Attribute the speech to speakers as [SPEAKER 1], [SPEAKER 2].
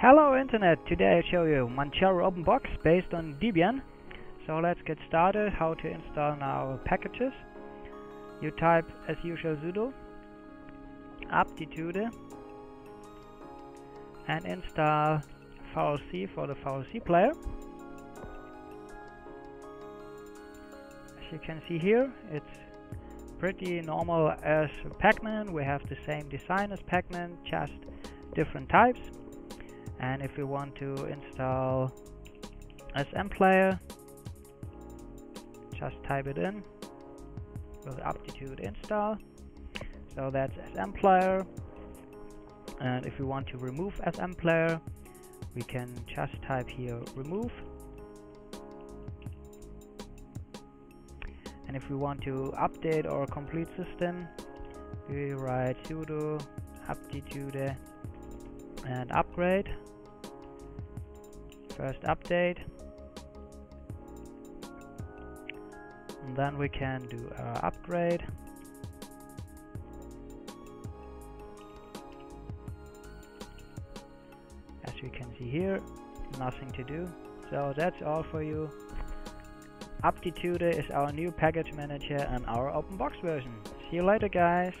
[SPEAKER 1] Hello Internet! Today I show you Manjaro OpenBox based on Debian. So let's get started how to install now packages. You type as usual sudo aptitude and install VLC for the VLC player. As you can see here it's pretty normal as Pacman. We have the same design as Pacman, just different types and if we want to install SM player just type it in with aptitude install. So that's SM player. And if we want to remove SM player we can just type here remove. And if we want to update our complete system we write sudo aptitude and upgrade. First update. And then we can do our upgrade. As we can see here nothing to do. So that's all for you. Aptitude is our new package manager and our open box version. See you later guys